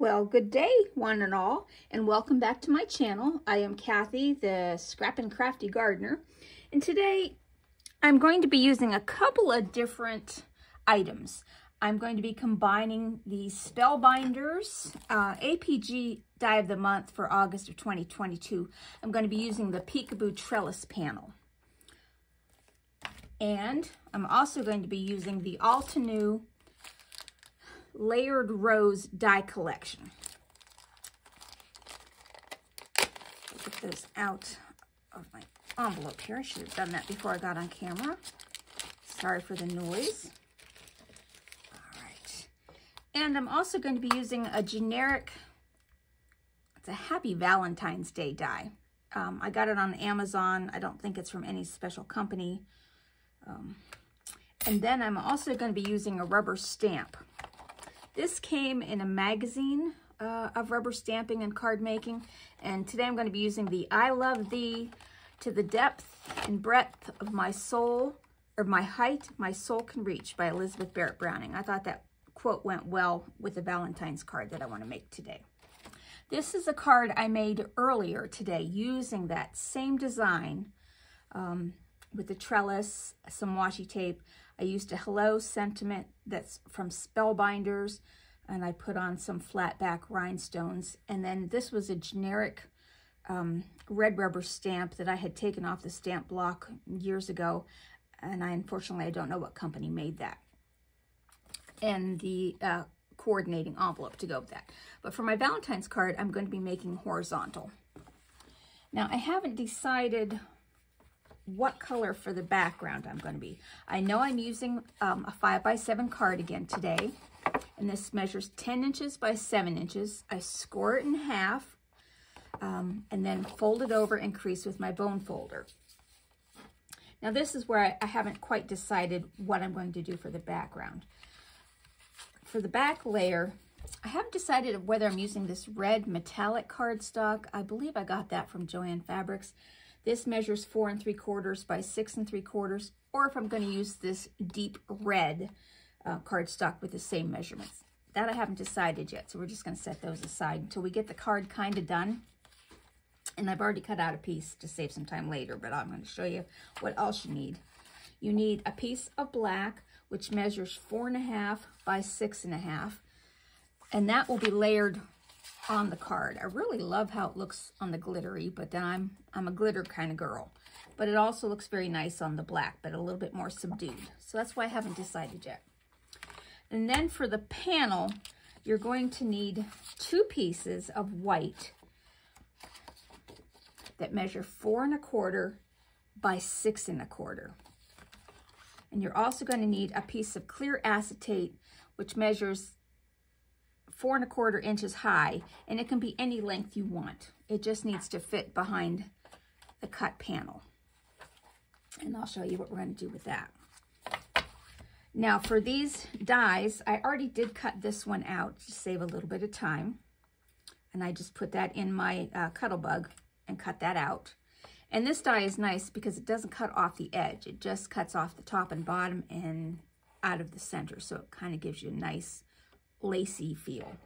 Well, good day, one and all, and welcome back to my channel. I am Kathy, the Scrap and Crafty Gardener, and today I'm going to be using a couple of different items. I'm going to be combining the Spellbinders uh, APG Die of the Month for August of 2022. I'm going to be using the Peekaboo Trellis panel. And I'm also going to be using the Altenew Layered Rose die collection. Get those out of my envelope here. I should have done that before I got on camera. Sorry for the noise. All right. And I'm also going to be using a generic, it's a Happy Valentine's Day die. Um, I got it on Amazon. I don't think it's from any special company. Um, and then I'm also going to be using a rubber stamp. This came in a magazine uh, of rubber stamping and card making. And today I'm going to be using the I Love Thee to the depth and breadth of my soul, or my height, my soul can reach by Elizabeth Barrett Browning. I thought that quote went well with the Valentine's card that I want to make today. This is a card I made earlier today using that same design um, with the trellis, some washi tape. I used a Hello sentiment that's from Spellbinders, and I put on some flat back rhinestones. And then this was a generic um, red rubber stamp that I had taken off the stamp block years ago. And I unfortunately, I don't know what company made that. And the uh, coordinating envelope to go with that. But for my Valentine's card, I'm going to be making horizontal. Now, I haven't decided what color for the background I'm going to be. I know I'm using um, a 5 by 7 cardigan today, and this measures 10 inches by 7 inches. I score it in half, um, and then fold it over and crease with my bone folder. Now this is where I, I haven't quite decided what I'm going to do for the background. For the back layer, I haven't decided whether I'm using this red metallic cardstock. I believe I got that from Joann Fabrics. This measures four and three quarters by six and three quarters, or if I'm going to use this deep red uh, cardstock with the same measurements. That I haven't decided yet, so we're just going to set those aside until we get the card kind of done. And I've already cut out a piece to save some time later, but I'm going to show you what else you need. You need a piece of black, which measures four and a half by six and a half, and that will be layered on the card. I really love how it looks on the glittery, but then I'm, I'm a glitter kind of girl. But it also looks very nice on the black, but a little bit more subdued. So that's why I haven't decided yet. And then for the panel, you're going to need two pieces of white that measure four and a quarter by six and a quarter. And you're also going to need a piece of clear acetate, which measures four and a quarter inches high, and it can be any length you want. It just needs to fit behind the cut panel. And I'll show you what we're going to do with that. Now for these dies, I already did cut this one out to save a little bit of time. And I just put that in my uh, Cuttlebug and cut that out. And this die is nice because it doesn't cut off the edge. It just cuts off the top and bottom and out of the center. So it kind of gives you a nice lacy feel.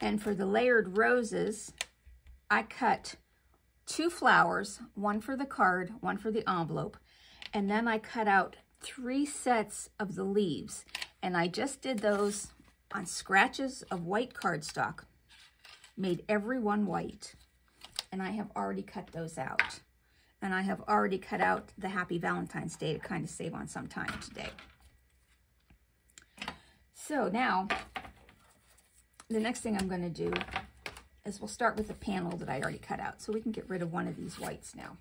And for the layered roses, I cut two flowers, one for the card, one for the envelope, and then I cut out three sets of the leaves. And I just did those on scratches of white cardstock, made every one white, and I have already cut those out. And I have already cut out the Happy Valentine's Day to kind of save on some time today. So now, the next thing I'm going to do is we'll start with the panel that I already cut out. So we can get rid of one of these whites now.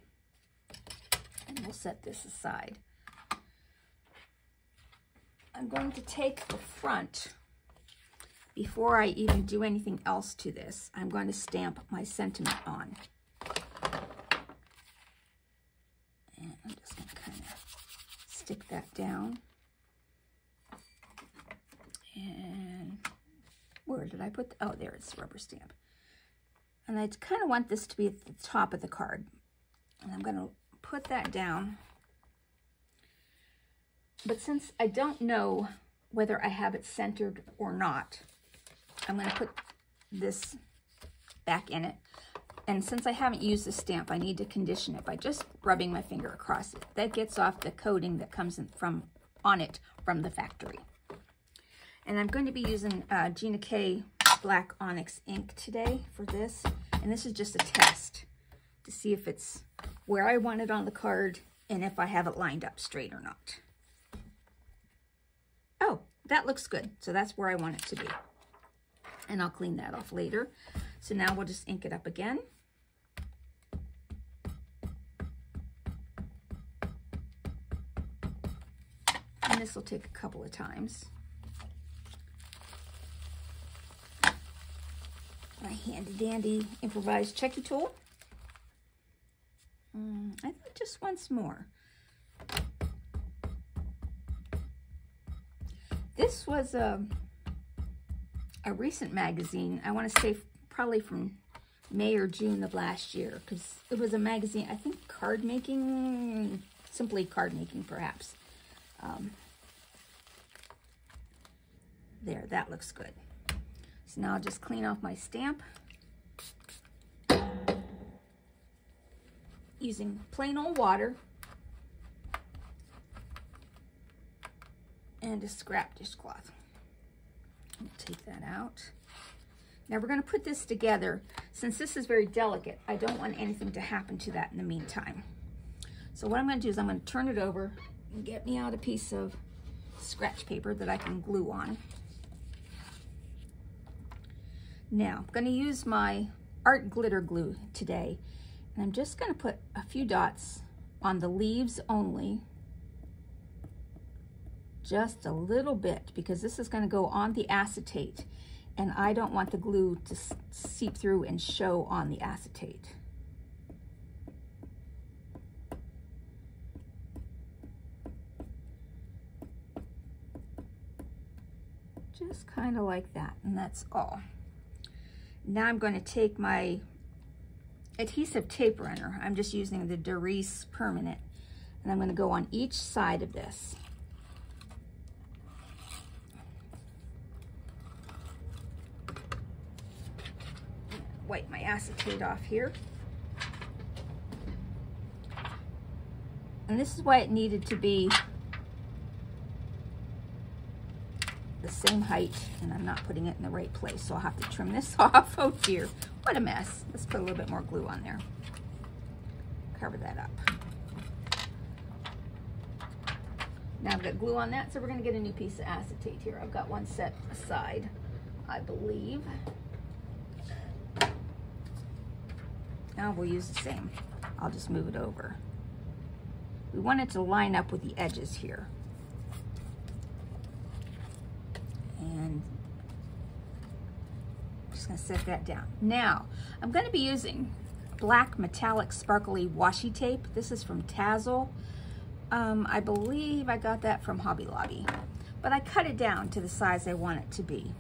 And we'll set this aside. I'm going to take the front, before I even do anything else to this, I'm going to stamp my sentiment on. And I'm just going to kind of stick that down. And where did I put, the, oh, there it's rubber stamp. And I kind of want this to be at the top of the card. And I'm going to put that down. But since I don't know whether I have it centered or not, I'm going to put this back in it. And since I haven't used the stamp, I need to condition it by just rubbing my finger across it. That gets off the coating that comes from on it from the factory. And I'm going to be using uh, Gina K Black Onyx ink today for this. And this is just a test to see if it's where I want it on the card and if I have it lined up straight or not. Oh, that looks good. So that's where I want it to be. And I'll clean that off later. So now we'll just ink it up again. And this will take a couple of times. My handy dandy improvised checky tool. Mm, I think just once more. This was a, a recent magazine. I want to say probably from May or June of last year because it was a magazine, I think card making, simply card making perhaps. Um, there, that looks good. So now I'll just clean off my stamp using plain old water and a scrap dishcloth. Take that out. Now we're going to put this together. Since this is very delicate, I don't want anything to happen to that in the meantime. So what I'm going to do is I'm going to turn it over and get me out a piece of scratch paper that I can glue on. Now, I'm going to use my art glitter glue today. And I'm just going to put a few dots on the leaves only. Just a little bit because this is going to go on the acetate. And I don't want the glue to seep through and show on the acetate. Just kind of like that, and that's all. Now I'm going to take my adhesive tape runner. I'm just using the Darice Permanent. And I'm going to go on each side of this. Wipe my acetate off here. And this is why it needed to be the same height and I'm not putting it in the right place. So I'll have to trim this off. Oh dear, what a mess. Let's put a little bit more glue on there. Cover that up. Now I've got glue on that, so we're gonna get a new piece of acetate here. I've got one set aside, I believe. Now we'll use the same. I'll just move it over. We want it to line up with the edges here. And I'm just gonna set that down. Now, I'm gonna be using black metallic sparkly washi tape. This is from Tazzle. Um, I believe I got that from Hobby Lobby, but I cut it down to the size I want it to be.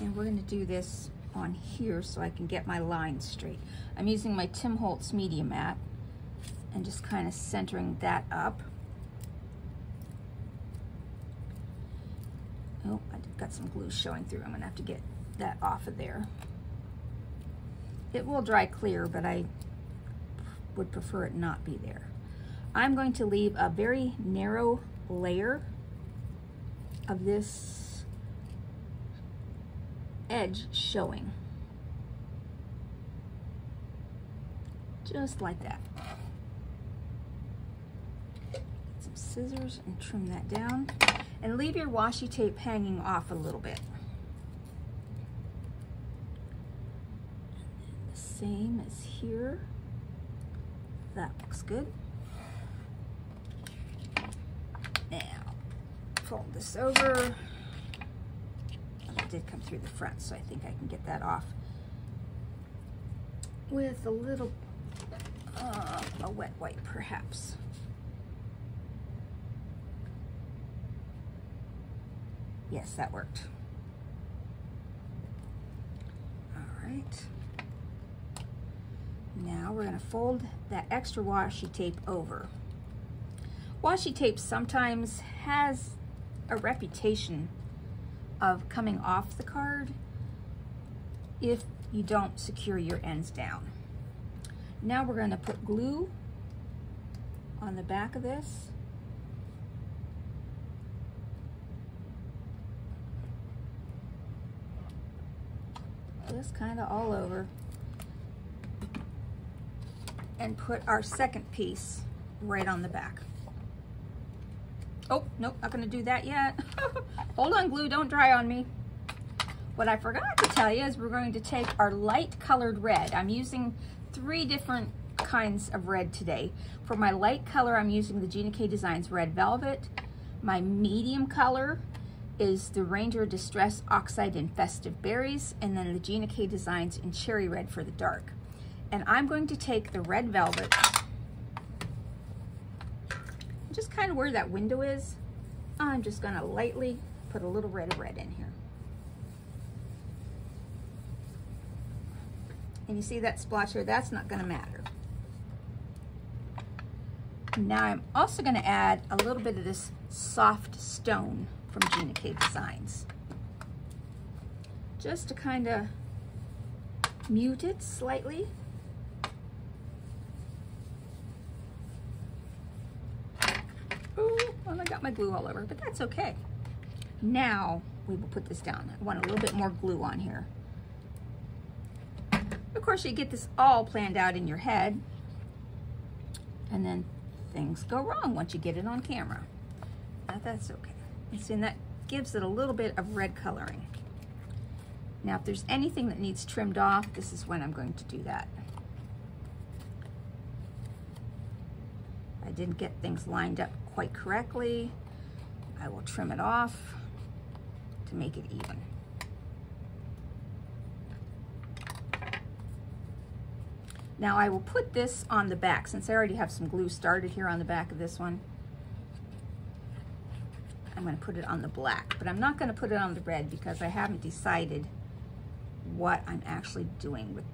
And we're gonna do this on here so I can get my lines straight. I'm using my Tim Holtz Media Mat and just kind of centering that up. Oh, I've got some glue showing through. I'm gonna have to get that off of there. It will dry clear, but I would prefer it not be there. I'm going to leave a very narrow layer of this edge showing. Just like that. Get some scissors and trim that down and leave your washi tape hanging off a little bit. the same as here. That looks good. Now, fold this over. it did come through the front, so I think I can get that off with a little, uh, a wet wipe perhaps. Yes, that worked. All right. Now we're going to fold that extra washi tape over. Washi tape sometimes has a reputation of coming off the card if you don't secure your ends down. Now we're gonna put glue on the back of this. Just kind of all over. And put our second piece right on the back. Oh, nope, not gonna do that yet. Hold on, glue, don't dry on me. What I forgot to tell you is we're going to take our light colored red. I'm using three different kinds of red today. For my light color, I'm using the Gina K Designs Red Velvet. My medium color is the Ranger Distress Oxide and Festive Berries, and then the Gina K Designs in Cherry Red for the dark. And I'm going to take the Red Velvet, just kind of where that window is, I'm just gonna lightly put a little red of red in here. And you see that splotch here? That's not gonna matter. Now I'm also gonna add a little bit of this soft stone from Gina K Designs. Just to kind of mute it slightly. Ooh, well, I got my glue all over, but that's okay. Now we will put this down. I want a little bit more glue on here. Of course, you get this all planned out in your head, and then things go wrong once you get it on camera. But that's okay. And that gives it a little bit of red coloring. Now, if there's anything that needs trimmed off, this is when I'm going to do that. I didn't get things lined up quite correctly. I will trim it off to make it even. Now I will put this on the back since I already have some glue started here on the back of this one. I'm going to put it on the black, but I'm not going to put it on the red because I haven't decided what I'm actually doing with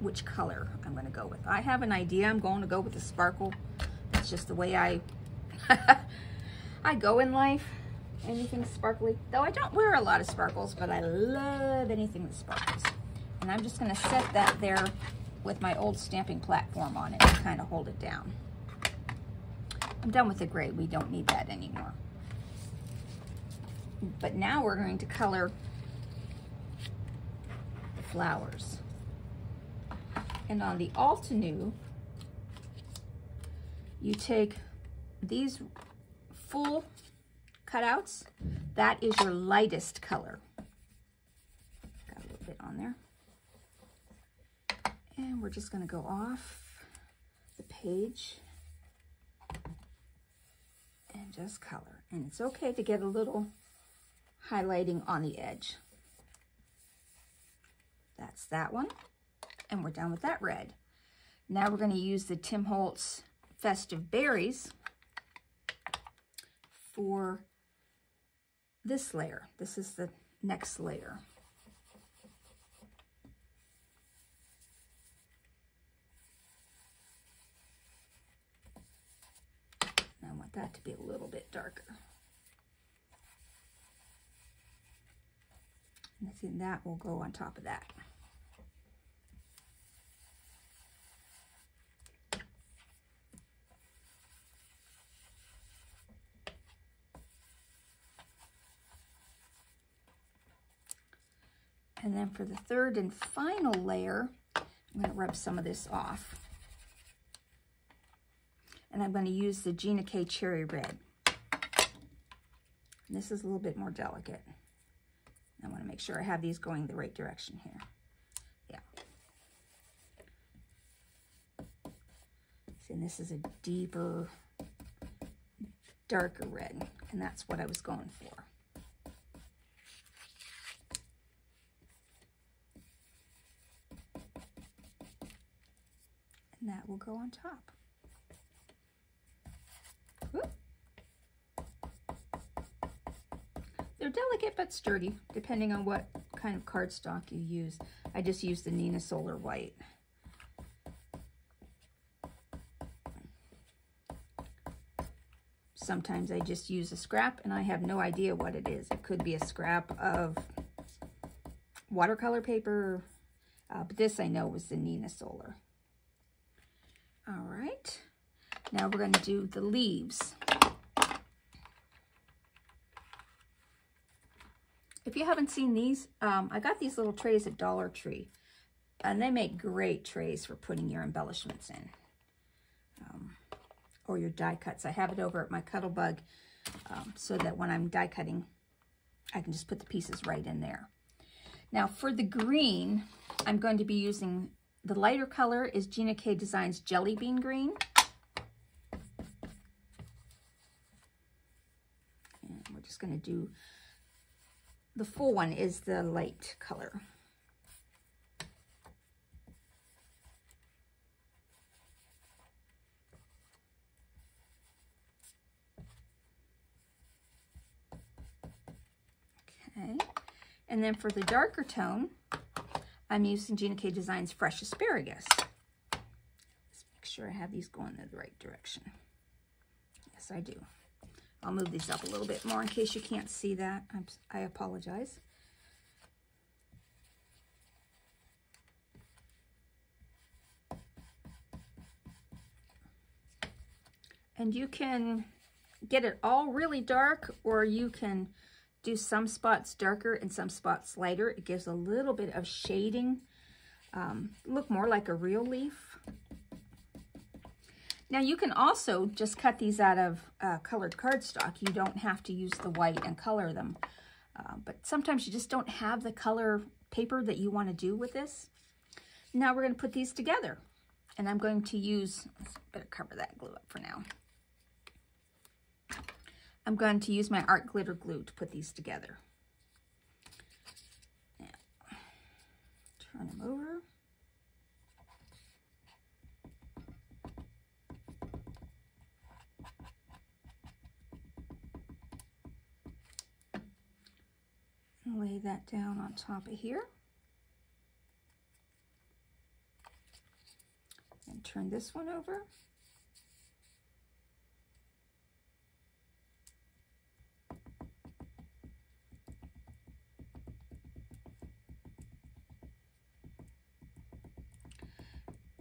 which color I'm going to go with. I have an idea. I'm going to go with the sparkle. That's just the way I I go in life. Anything sparkly. Though I don't wear a lot of sparkles, but I love anything that sparkles. And I'm just going to set that there with my old stamping platform on it to kind of hold it down. I'm done with the gray. We don't need that anymore. But now we're going to color the flowers. And on the Altenew, you take these full cutouts. That is your lightest color. Got a little bit on there. And we're just going to go off the page and just color. And it's okay to get a little highlighting on the edge. That's that one. And we're done with that red. Now we're going to use the Tim Holtz Festive Berries for this layer. This is the next layer. I want that to be a little bit darker. And then that will go on top of that. And then for the third and final layer, I'm going to rub some of this off. And I'm going to use the Gina K Cherry Red. And this is a little bit more delicate. I want to make sure I have these going the right direction here. Yeah. See, and this is a deeper, darker red, and that's what I was going for. And that will go on top. They're delicate but sturdy, depending on what kind of cardstock you use. I just use the Neenah Solar White. sometimes I just use a scrap and I have no idea what it is. It could be a scrap of watercolor paper, uh, but this I know was the Neenah Solar. All right, now we're going to do the leaves. If you haven't seen these, um, I got these little trays at Dollar Tree, and they make great trays for putting your embellishments in. Um, or your die cuts. I have it over at my Cuttlebug um, so that when I'm die cutting, I can just put the pieces right in there. Now for the green, I'm going to be using, the lighter color is Gina K Designs Jelly Bean Green. And we're just going to do, the full one is the light color. Okay. And then for the darker tone, I'm using Gina K Designs Fresh Asparagus. Let's make sure I have these going in the right direction. Yes, I do. I'll move these up a little bit more in case you can't see that. I'm, I apologize. And you can get it all really dark or you can do some spots darker and some spots lighter. It gives a little bit of shading, um, look more like a real leaf. Now you can also just cut these out of uh, colored cardstock. You don't have to use the white and color them. Uh, but sometimes you just don't have the color paper that you want to do with this. Now we're going to put these together. And I'm going to use, better cover that glue up for now. I'm going to use my art glitter glue to put these together. Now, turn them over. Lay that down on top of here. And turn this one over.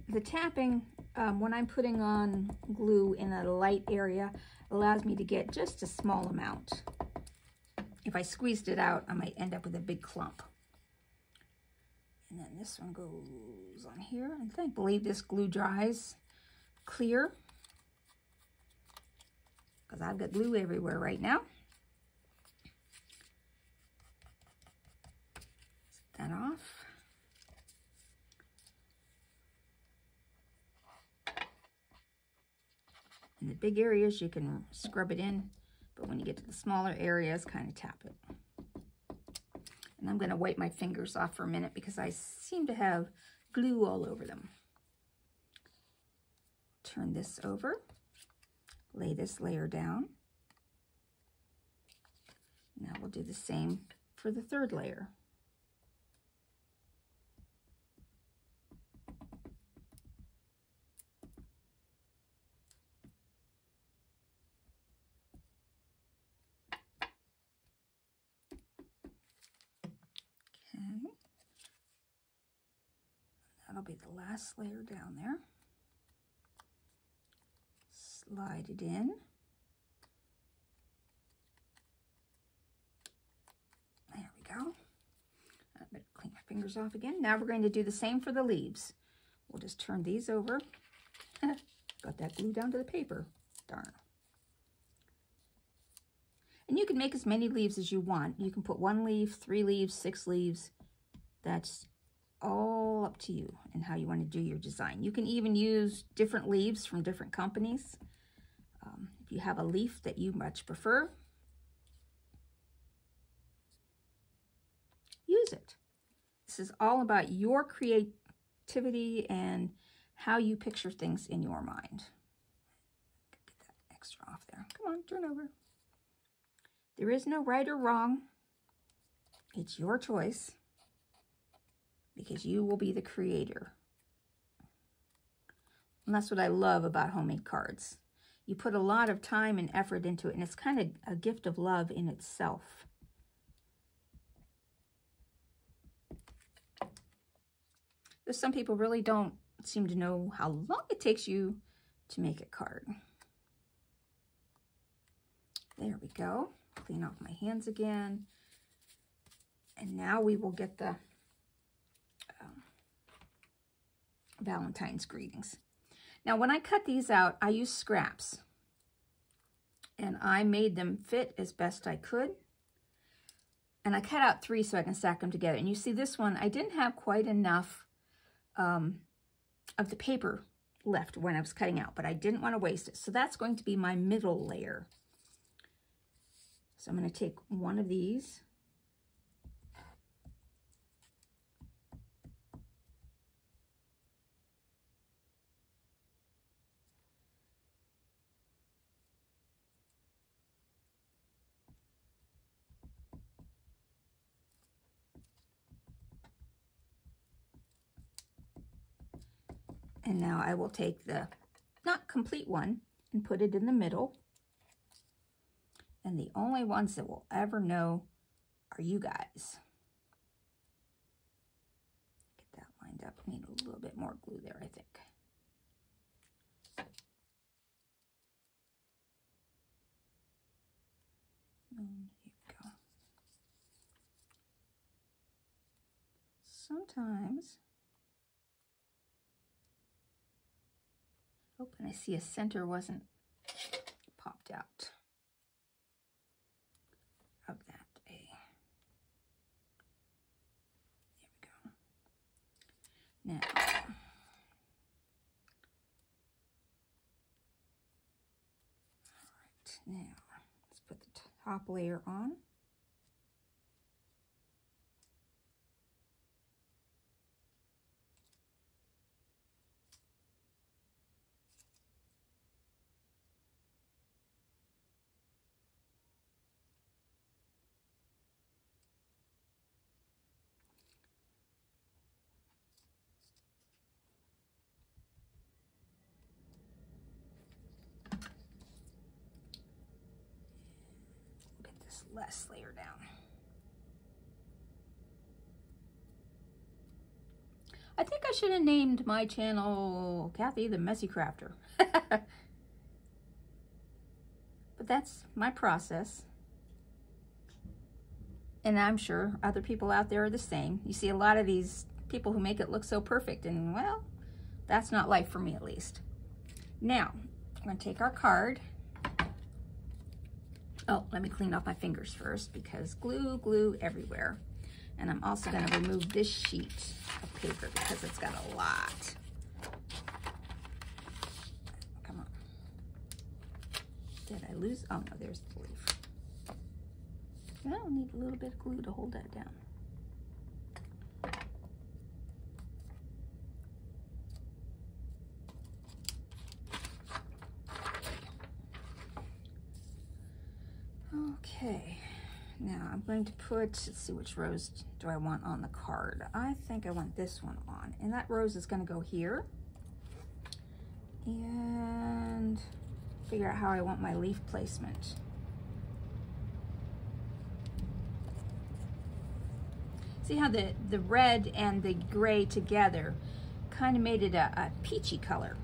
the tapping, um, when I'm putting on glue in a light area, allows me to get just a small amount. If I squeezed it out, I might end up with a big clump. And then this one goes on here. I think, believe this glue dries clear because I've got glue everywhere right now. Set that off. In the big areas, you can scrub it in, but when you get to the smaller areas, kind of tap it. And I'm going to wipe my fingers off for a minute because I seem to have glue all over them. Turn this over, lay this layer down. Now we'll do the same for the third layer. That'll be the last layer down there. Slide it in. There we go. I better clean my fingers off again. Now we're going to do the same for the leaves. We'll just turn these over. Got that glue down to the paper. Darn. And you can make as many leaves as you want. You can put one leaf, three leaves, six leaves. That's all up to you and how you want to do your design. You can even use different leaves from different companies. Um, if you have a leaf that you much prefer, use it. This is all about your creativity and how you picture things in your mind. Get that extra off there. Come on, turn over. There is no right or wrong. It's your choice because you will be the creator. And that's what I love about homemade cards. you put a lot of time and effort into it, and it's kind of a gift of love in itself. Because some people really don't seem to know how long it takes you to make a card. There we go. Clean off my hands again. And now we will get the um, Valentine's greetings. Now, when I cut these out, I use scraps. And I made them fit as best I could. And I cut out three so I can stack them together. And you see this one, I didn't have quite enough um, of the paper left when I was cutting out, but I didn't want to waste it. So that's going to be my middle layer. So I'm going to take one of these And now I will take the not complete one and put it in the middle. And the only ones that will ever know are you guys. Get that lined up. Need a little bit more glue there, I think. And here go. Sometimes and I see a center wasn't popped out of that A. There we go. Now, all right, now let's put the top layer on. Less layer down. I think I should have named my channel Kathy the Messy Crafter. but that's my process. And I'm sure other people out there are the same. You see a lot of these people who make it look so perfect and well, that's not life for me at least. Now, I'm to take our card Oh, let me clean off my fingers first because glue, glue everywhere. And I'm also gonna remove this sheet of paper because it's got a lot. Come on. Did I lose? Oh no, there's the leaf. I don't need a little bit of glue to hold that down. Okay, now I'm going to put, let's see which rose do I want on the card. I think I want this one on, and that rose is going to go here. And figure out how I want my leaf placement. See how the, the red and the gray together kind of made it a, a peachy color.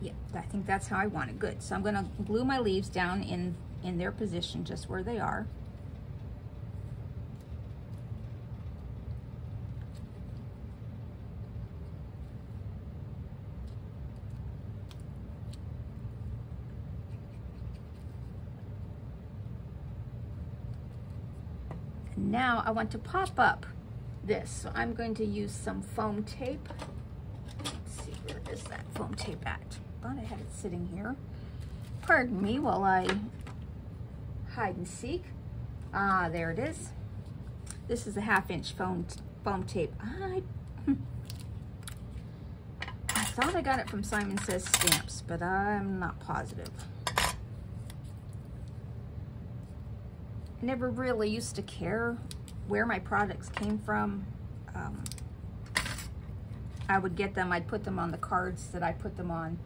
Yeah, I think that's how I want it. Good. So I'm going to glue my leaves down in in their position just where they are. now I want to pop up this. So I'm going to use some foam tape. Let's see, where is that foam tape at? Thought I had it sitting here. Pardon me while I hide and seek. Ah, there it is. This is a half inch foam, foam tape. I, I thought I got it from Simon Says Stamps, but I'm not positive. I never really used to care where my products came from. Um, I would get them, I'd put them on the cards that I put them on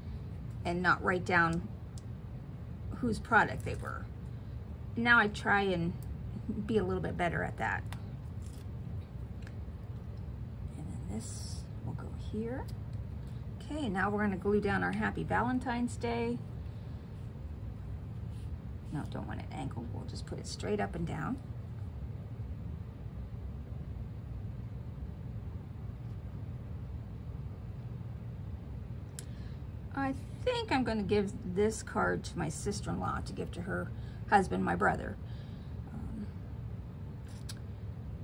and not write down whose product they were. Now I try and be a little bit better at that. And then this will go here. Okay, now we're going to glue down our Happy Valentine's Day. No, don't want it angled. We'll just put it straight up and down. I I'm going to give this card to my sister-in-law to give to her husband, my brother. Um,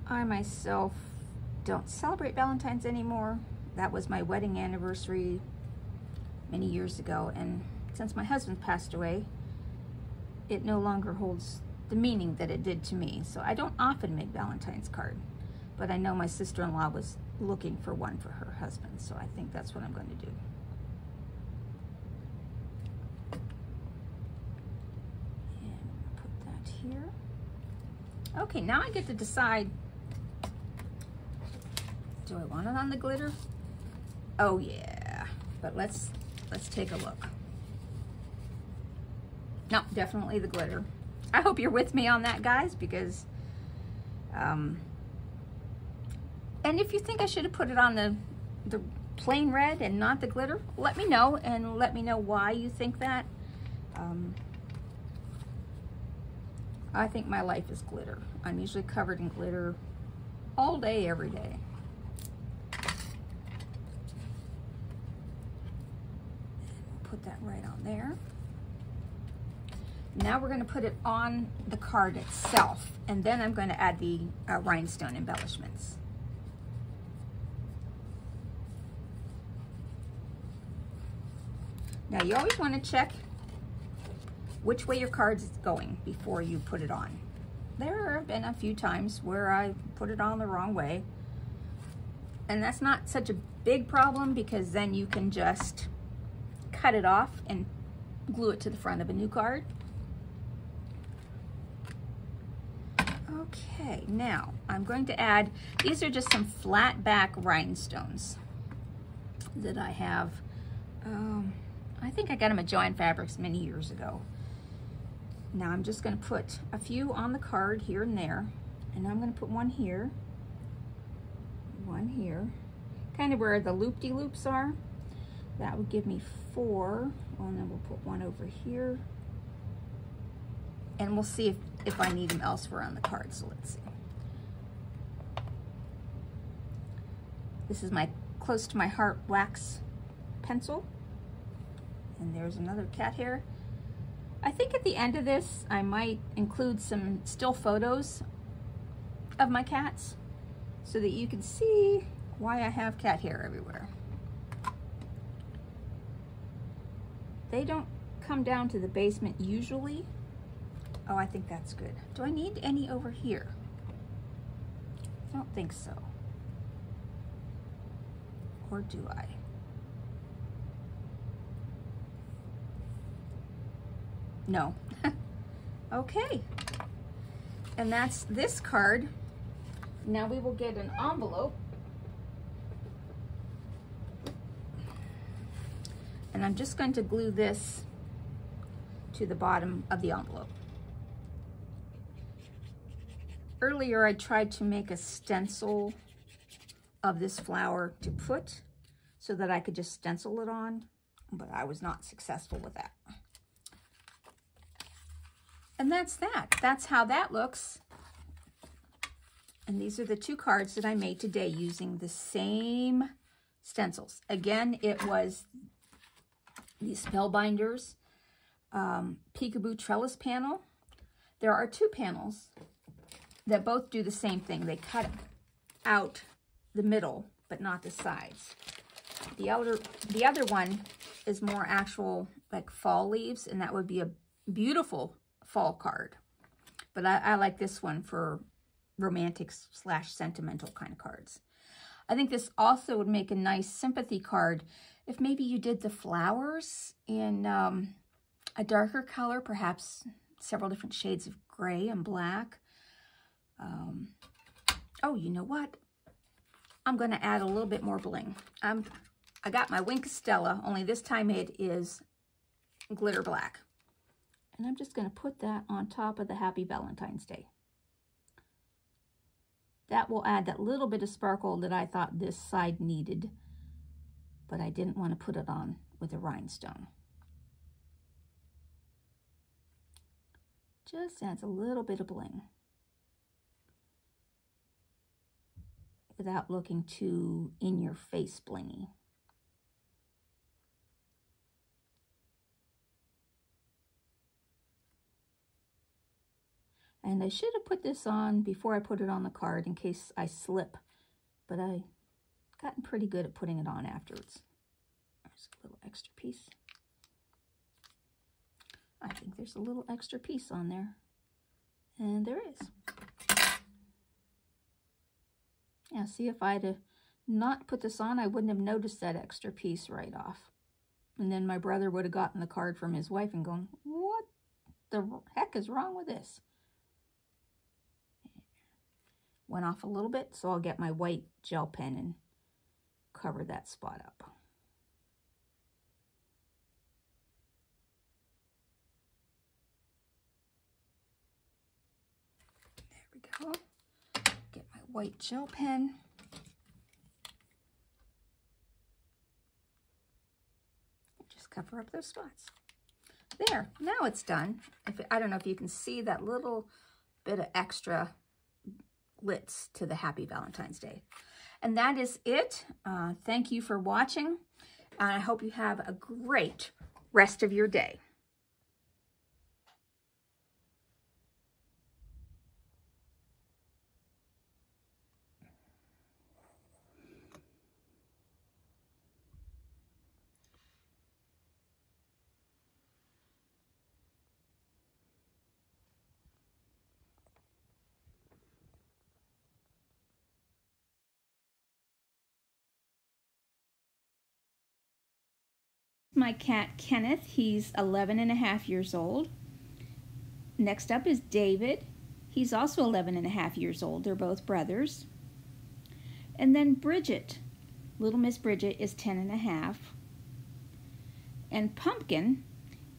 I myself don't celebrate Valentine's anymore. That was my wedding anniversary many years ago. And since my husband passed away, it no longer holds the meaning that it did to me. So I don't often make Valentine's card, but I know my sister-in-law was looking for one for her husband. So I think that's what I'm going to do. here. Okay, now I get to decide, do I want it on the glitter? Oh yeah, but let's, let's take a look. No, definitely the glitter. I hope you're with me on that, guys, because, um, and if you think I should have put it on the, the plain red and not the glitter, let me know, and let me know why you think that. Um, I think my life is glitter. I'm usually covered in glitter all day, every day. Put that right on there. Now we're going to put it on the card itself, and then I'm going to add the uh, rhinestone embellishments. Now you always want to check which way your card is going before you put it on. There have been a few times where I put it on the wrong way. And that's not such a big problem because then you can just cut it off and glue it to the front of a new card. Okay, now I'm going to add, these are just some flat back rhinestones that I have. Um, I think I got them at Joann Fabrics many years ago. Now I'm just gonna put a few on the card here and there. And I'm gonna put one here, one here, kind of where the loop-de-loops are. That would give me four. and then we'll put one over here. And we'll see if, if I need them elsewhere on the card, so let's see. This is my close to my heart wax pencil. And there's another cat hair. I think at the end of this, I might include some still photos of my cats so that you can see why I have cat hair everywhere. They don't come down to the basement usually. Oh, I think that's good. Do I need any over here? I don't think so. Or do I? No. okay. And that's this card. Now we will get an envelope. And I'm just going to glue this to the bottom of the envelope. Earlier I tried to make a stencil of this flower to put so that I could just stencil it on, but I was not successful with that. And that's that. That's how that looks. And these are the two cards that I made today using the same stencils. Again, it was the Spellbinders um, Peekaboo Trellis panel. There are two panels that both do the same thing. They cut out the middle, but not the sides. The other, the other one is more actual like fall leaves, and that would be a beautiful fall card. But I, I like this one for romantic slash sentimental kind of cards. I think this also would make a nice sympathy card if maybe you did the flowers in um, a darker color, perhaps several different shades of gray and black. Um, oh, you know what? I'm going to add a little bit more bling. Um, I got my Wink Stella, only this time it is glitter black. And I'm just going to put that on top of the Happy Valentine's Day. That will add that little bit of sparkle that I thought this side needed, but I didn't want to put it on with a rhinestone. Just adds a little bit of bling. Without looking too in-your-face blingy. And I should have put this on before I put it on the card in case I slip. But I gotten pretty good at putting it on afterwards. There's a little extra piece. I think there's a little extra piece on there. And there is. Yeah, see if I'd have not put this on, I wouldn't have noticed that extra piece right off. And then my brother would have gotten the card from his wife and gone, what the heck is wrong with this? Went off a little bit, so I'll get my white gel pen and cover that spot up. There we go. Get my white gel pen. Just cover up those spots. There, now it's done. If, I don't know if you can see that little bit of extra glitz to the Happy Valentine's Day. And that is it. Uh, thank you for watching. And I hope you have a great rest of your day. My cat Kenneth. He's 11 and a half years old. Next up is David. He's also 11 and a half years old. They're both brothers. And then Bridget. Little Miss Bridget is 10 and a half. And Pumpkin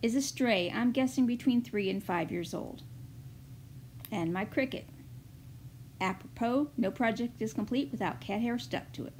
is a stray. I'm guessing between 3 and 5 years old. And my cricket. Apropos, no project is complete without cat hair stuck to it.